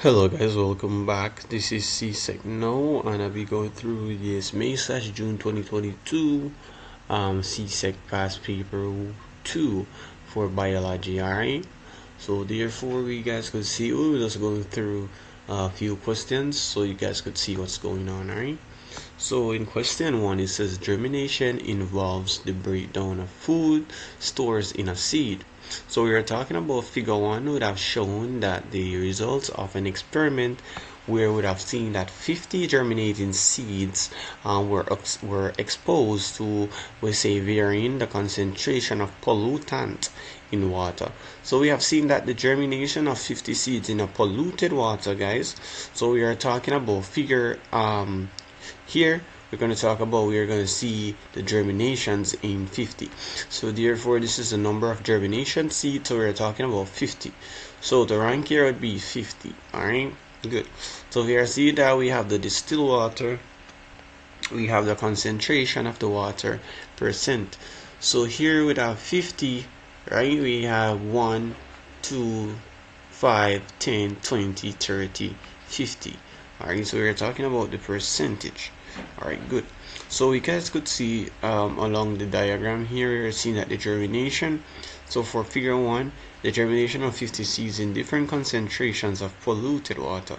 Hello guys, welcome back. This is CSEC now and I'll be going through this May slash June 2022 um, CSEC past paper 2 for biology, alright? So therefore we guys could see, we are just going through a few questions so you guys could see what's going on, alright? So in question 1 it says germination involves the breakdown of food stores in a seed. So we are talking about figure 1 would have shown that the results of an experiment where we would have seen that 50 germinating seeds um, were, were exposed to, we say, varying the concentration of pollutant in water. So we have seen that the germination of 50 seeds in a polluted water, guys. So we are talking about figure um, here we're going to talk about we're going to see the germinations in 50 so therefore this is the number of germination seeds so we're talking about 50 so the rank here would be 50 all right good. So here see that we have the distilled water we have the concentration of the water percent. So here we have 50 right? We have 1 2 5 10 20 30 50 all right so we're talking about the percentage all right good. So you guys could see um, along the diagram here you're seeing that the germination so for figure one the germination of 50 seeds in different concentrations of polluted water.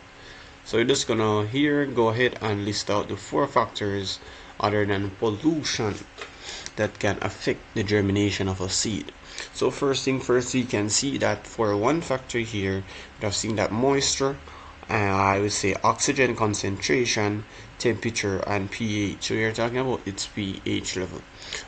So you're just gonna here go ahead and list out the four factors other than pollution that can affect the germination of a seed. So first thing first you can see that for one factor here we have seen that moisture uh, I would say oxygen concentration, temperature, and pH. So we are talking about its pH level.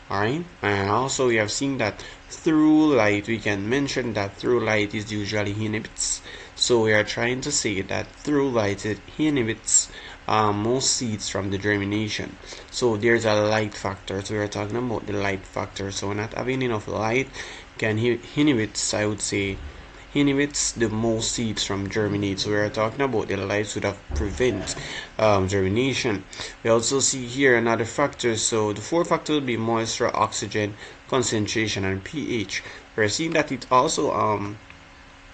Alright, and also we have seen that through light, we can mention that through light is usually inhibits. So we are trying to say that through light it inhibits um, most seeds from the germination. So there's a light factor. So we are talking about the light factor. So not having enough light can inhibit, I would say, inhibits the most seeds from germinate. So we are talking about the lights would have prevent um, germination. We also see here another factor. So the four factors will be moisture, oxygen, concentration, and pH. We're seeing that it also um,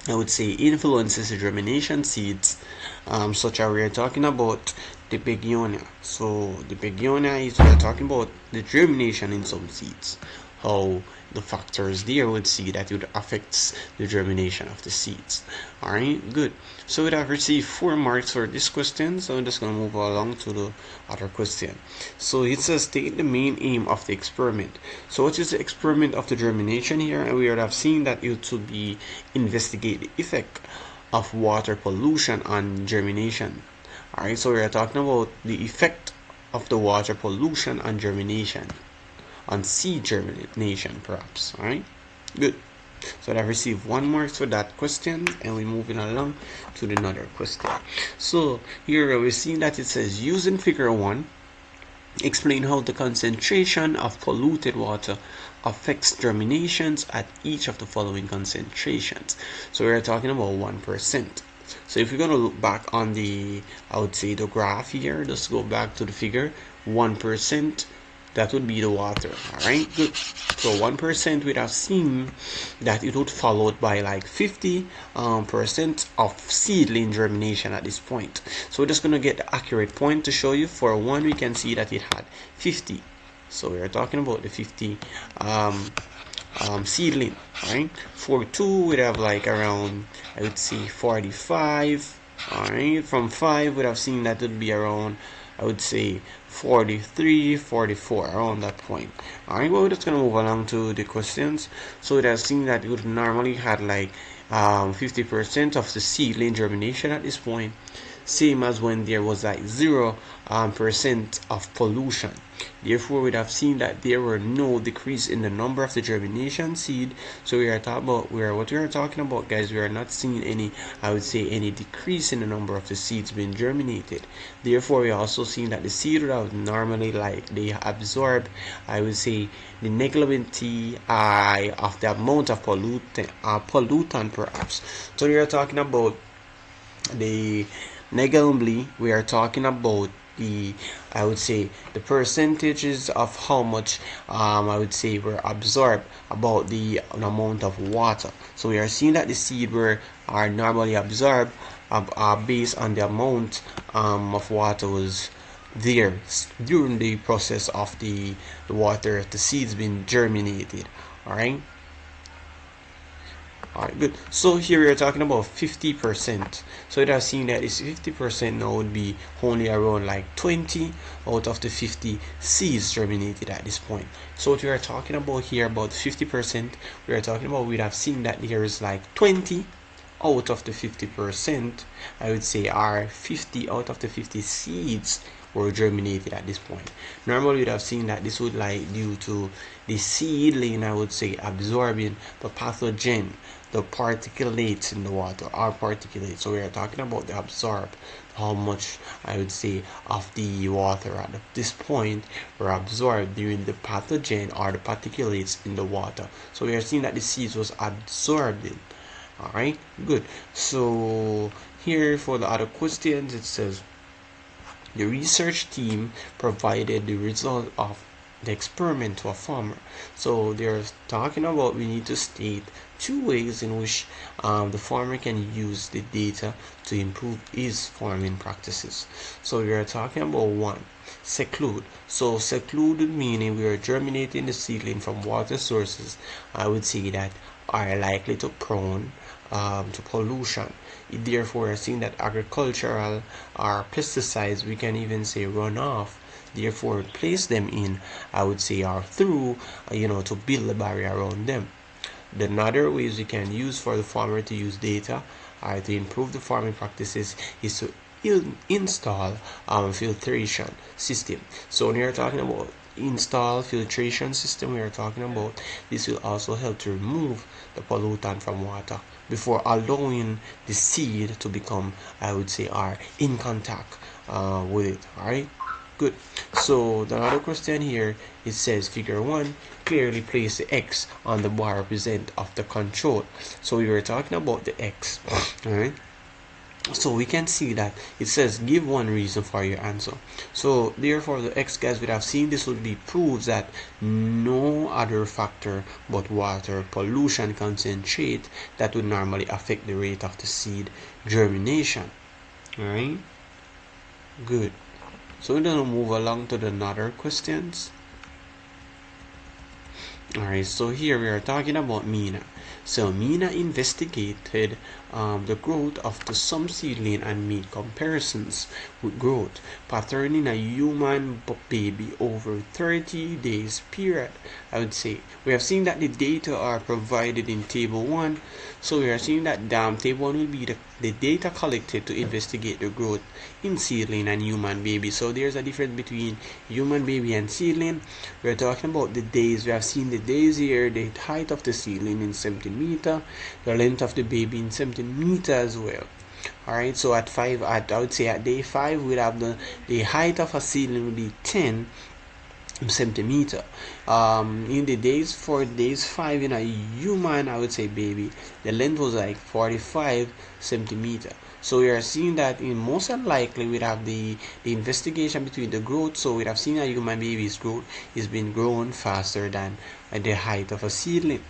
I would say influences the germination seeds um, such as we are talking about the begonia so the begonia is we are talking about the germination in some seeds how the factors there would see that it affects the germination of the seeds. Alright, good. So we have received four marks for this question, so I'm just going to move along to the other question. So it says state the main aim of the experiment. So what is the experiment of the germination here? And we have seen that it would be investigate the effect of water pollution on germination. Alright, so we are talking about the effect of the water pollution on germination on seed germination perhaps. All right? Good. So I received one mark for that question and we're moving along to another question. So here we're seeing that it says using figure one explain how the concentration of polluted water affects germinations at each of the following concentrations. So we're talking about one percent. So if you're going to look back on the I would say the graph here just go back to the figure one percent that would be the water all right good so 1% we'd have seen that it would followed by like 50 um, percent of seedling germination at this point. So we're just going to get the accurate point to show you. For one we can see that it had 50 so we're talking about the 50 um, um, seedling right for two we'd have like around I would say 45 all right from five we'd have seen that would be around I would say 43, 44 around that point. Alright, well, we're just gonna move along to the questions. So it has seen that it would normally had like 50% um, of the seedling germination at this point same as when there was like zero um, percent of pollution. Therefore, we'd have seen that there were no decrease in the number of the germination seed. So we are talking about where what we are talking about, guys. We are not seeing any, I would say, any decrease in the number of the seeds being germinated. Therefore, we are also seen that the seed would have normally like they absorb, I would say, the I of the amount of pollutant, uh, pollutant perhaps. So we are talking about the Negligibly, we are talking about the I would say the percentages of how much um, I would say were absorbed about the amount of water. So we are seeing that the seed were are normally absorbed uh, based on the amount um, of water was there during the process of the, the water the seeds being germinated all right all right good. So here we are talking about 50 percent. So it has seen that it's 50 percent now would be only around like 20 out of the 50 seeds germinated at this point. So what we are talking about here about 50 percent we are talking about we have seen that here is like 20 out of the 50 percent i would say are 50 out of the 50 seeds were germinated at this point. Normally we'd have seen that this would like due to the seedling I would say absorbing the pathogen, the particulates in the water are particulates. So we are talking about the absorb how much I would say of the water at this point were absorbed during the pathogen or the particulates in the water. So we are seeing that the seeds was absorbed in. Alright, good. So here for the other questions it says the research team provided the result of the experiment to a farmer. So they're talking about we need to state two ways in which um, the farmer can use the data to improve his farming practices. So we are talking about one, seclude. So secluded meaning we are germinating the seedling from water sources. I would say that are likely to prone um, to pollution. Therefore, seeing that agricultural or pesticides, we can even say runoff. Therefore, place them in, I would say, or through, uh, you know, to build a barrier around them. The other ways we can use for the farmer to use data to improve the farming practices is to install um, filtration system. So when you're talking about install filtration system we are talking about this will also help to remove the pollutant from water before allowing the seed to become I would say are in contact uh, with it alright good. So the other question here it says figure 1 clearly place the X on the bar represent of the control. So we were talking about the X alright? So we can see that it says give one reason for your answer. So therefore the x guys we have seen this would be proves that no other factor but water pollution concentrate that would normally affect the rate of the seed germination all right good so we're gonna move along to the other questions all right so here we are talking about Mina so Mina investigated um, the growth of the some seedling and made comparisons with growth pattern in a human baby over 30 days period. I would say we have seen that the data are provided in table 1 so we are seeing that um, table 1 will be the, the data collected to investigate the growth in seedling and human baby. So there's a difference between human baby and seedling. We're talking about the days we have seen the days here the height of the seedling in centimeter the length of the baby in centimeter as well. All right so at five at i would say at day five we'd have the the height of a seedling would be 10 centimeter um in the days for days five in a human i would say baby the length was like 45 centimeter. So we are seeing that in most unlikely we'd have the the investigation between the growth. So we'd have seen a human baby's growth is being grown faster than the height of a seedling.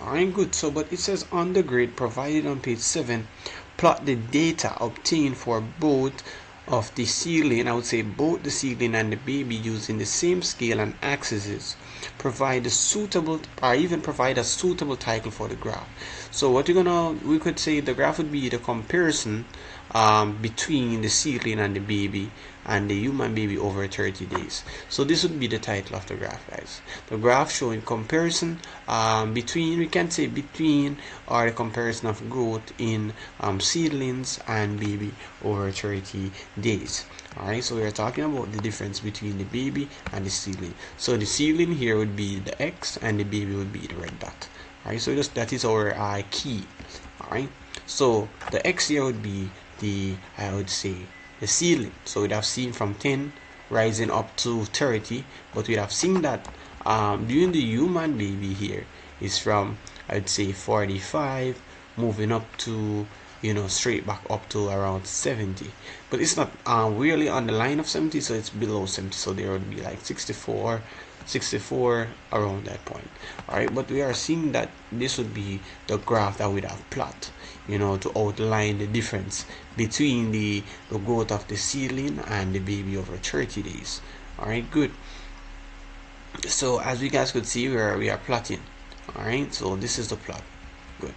Alright good. So but it says on the grid provided on page 7 plot the data obtained for both of the seedling, I would say both the seedling and the baby using the same scale and axes provide a suitable or even provide a suitable title for the graph. So what you're gonna we could say the graph would be the comparison um, between the seedling and the baby and the human baby over 30 days. So this would be the title of the graph, guys. The graph showing comparison um, between, we can say between, or the comparison of growth in um, seedlings and baby over 30 days. Alright, so we are talking about the difference between the baby and the seedling. So the seedling here would be the X and the baby would be the red dot. Alright, so just, that is our uh, key. Alright, so the X here would be the, I would say, the ceiling So we'd have seen from 10 rising up to 30, but we'd have seen that um, during the human baby here is from I'd say 45 moving up to you know straight back up to around 70 but it's not um, really on the line of 70 so it's below 70 so there would be like 64 64 around that point. All right but we are seeing that this would be the graph that we'd have plot you know to outline the difference between the, the growth of the seedling and the baby over 30 days. All right good. So as you guys could see we are we are plotting. All right so this is the plot. Good.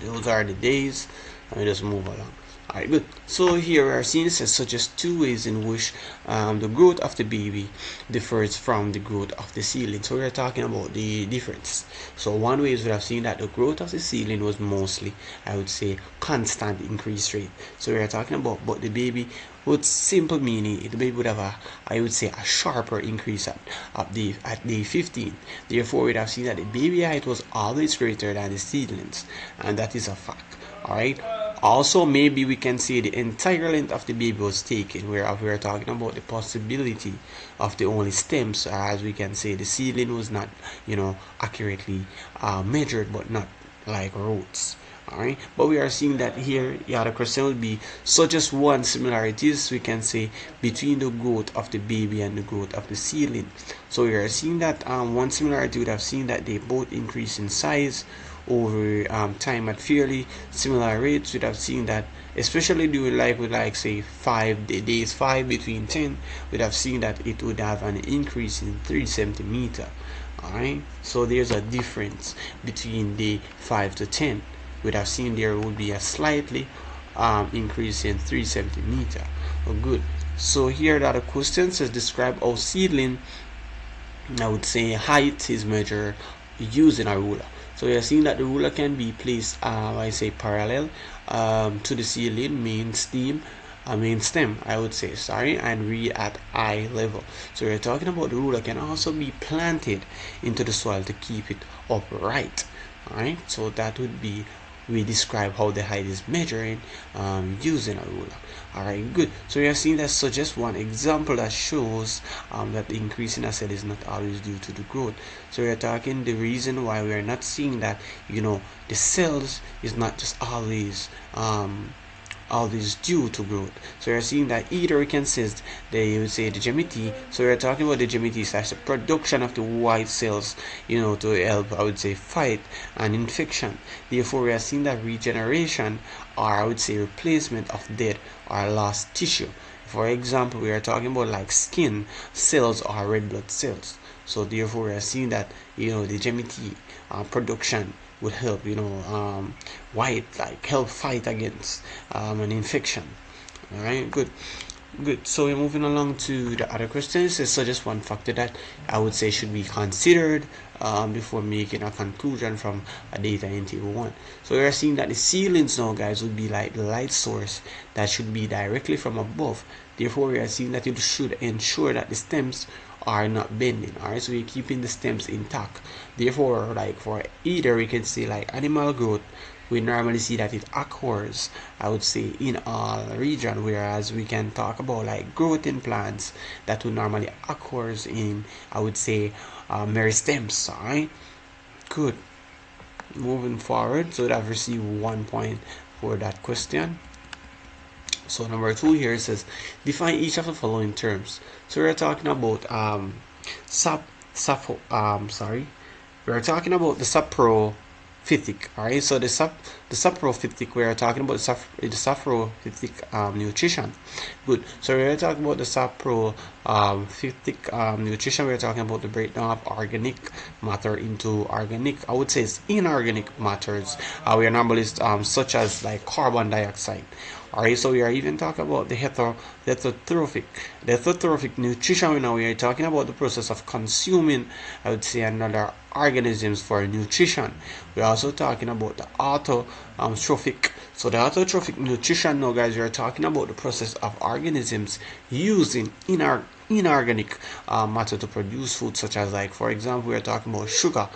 Those are the days. Let me just move along Alright, good. So here we are seeing this as two ways in which um, the growth of the baby differs from the growth of the seedling. So we are talking about the difference. So one way is we have seen that the growth of the seedling was mostly, I would say, constant increase rate. So we are talking about, but the baby would simple meaning the baby would have a, I would say, a sharper increase at, at the at day 15. Therefore, we'd have seen that the baby height was always greater than the seedlings, and that is a fact. All right also maybe we can say the entire length of the baby was taken where we are talking about the possibility of the only stems as we can say the seedling was not you know accurately uh, measured but not like roots alright? But we are seeing that here yeah the question would be so just one similarities we can say between the growth of the baby and the growth of the seedling so we are seeing that um, one similarity would have seen that they both increase in size over um, time at fairly similar rates we'd have seen that especially during like with like say five days five between 10 we'd have seen that it would have an increase in 3 centimeter alright? So there's a difference between the 5 to 10 we'd have seen there would be a slightly um, increase in 3 centimeter. Oh good. So here that the question says describe how seedling. I would say height is measured using a ruler so you're seeing that the ruler can be placed uh, I say parallel um, to the ceiling main stem uh, main stem I would say sorry and read at eye level. So we're talking about the ruler can also be planted into the soil to keep it upright alright? So that would be we describe how the height is measured um, using a ruler. Alright good. So you are seeing that so just one example that shows um, that the increase in acid is not always due to the growth. So we are talking the reason why we are not seeing that you know the cells is not just always um, all this due to growth. So you're seeing that either say they would say the GMT. So we're talking about the GMT slash the production of the white cells, you know, to help I would say fight an infection. Therefore we are seeing that regeneration or I would say replacement of dead or lost tissue. For example, we are talking about like skin cells or red blood cells. So therefore we are seeing that you know the GMT uh, production would help you know um, white like help fight against um, an infection. All right good good. So we're moving along to the other questions. So just one factor that i would say should be considered um, before making a conclusion from a data in table 1 so we are seeing that the seedlings now guys would be like the light source that should be directly from above. Therefore we are seeing that it should ensure that the stems are not bending alright so we're keeping the stems intact. Therefore like for either we can say like animal growth we normally see that it occurs i would say in all region whereas we can talk about like growth in plants that would normally occurs in i would say uh, meristems alright good. Moving forward so that i've received one point for that question. So number two here says define each of the following terms. So we're talking about um sub sap um sorry. We're talking about the sapro saprophytic all right so the sap the saprophytic we are talking about the, the saprophytic um, nutrition. Good. So we're talking about the saprophytic um, um, nutrition. We're talking about the breakdown of organic matter into organic. I would say it's inorganic matters. Uh, we are normally um, such as like carbon dioxide Alright, so we are even talking about the heterotrophic. The heterotrophic nutrition now we are talking about the process of consuming, I would say, another organisms for nutrition. We're also talking about the autotrophic. So the autotrophic nutrition now guys, we are talking about the process of organisms using inorganic inorganic uh, matter to produce food such as like for example we are talking about sugar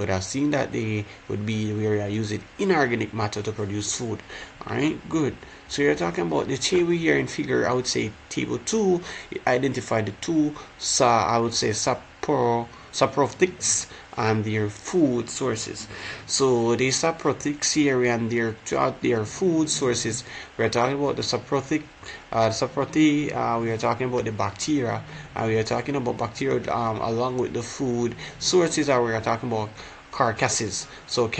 we have seen that they would be where we are using inorganic matter to produce food. All right good. So you're talking about the table here in figure, I would say table 2, identify the two, so I would say sapro saprothics and their food sources. So the saprothics here and their their food sources. We're talking about the saprothic, uh, uh, we are talking about the bacteria, and we are talking about bacteria um, along with the food sources. And we are talking about carcasses. So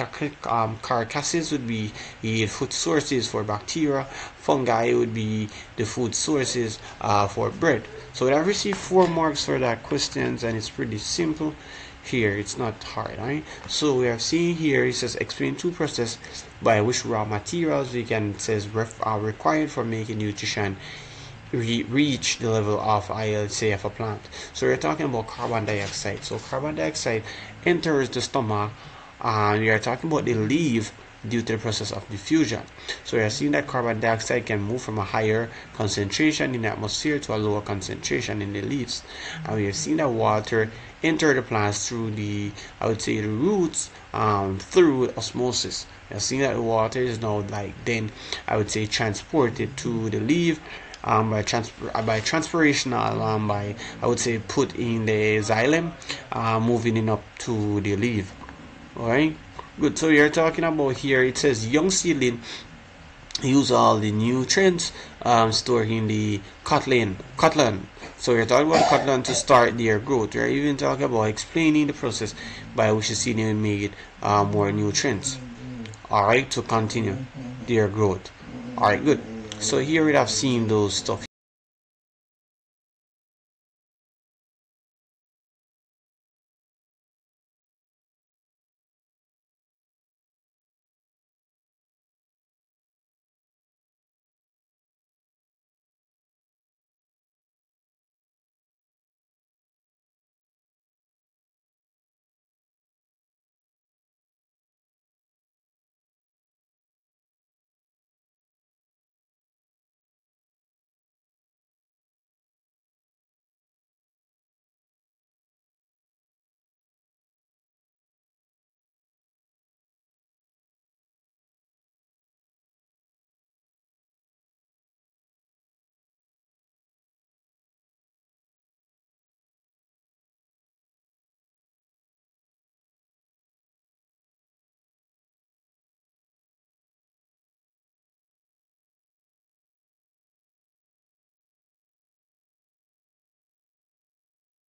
um, carcasses would be the food sources for bacteria. Fungi would be the food sources uh, for bread. So I received four marks for that questions and it's pretty simple here it's not hard right? So we are seeing here it says explain two process by which raw materials we can says ref, are required for making nutrition re reach the level of ILC of a plant. So we're talking about carbon dioxide. So carbon dioxide enters the stomach and we are talking about the leaf due to the process of diffusion. So we are seeing that carbon dioxide can move from a higher concentration in the atmosphere to a lower concentration in the leaves. And we have seen that water enter the plants through the, I would say, the roots um, through osmosis. We have seen that the water is now like then, I would say, transported to the leaf um, by, trans- by transpirational um, by I would say put in the xylem uh, moving it up to the leaf alright good. So you're talking about here it says young seedling use all the nutrients um, stored in the cotton cotton so we're talking about cotton to start their growth. We're even talking about explaining the process by which the seedling made uh, more nutrients. Alright to continue their growth. Alright good. So here we have seen those stuff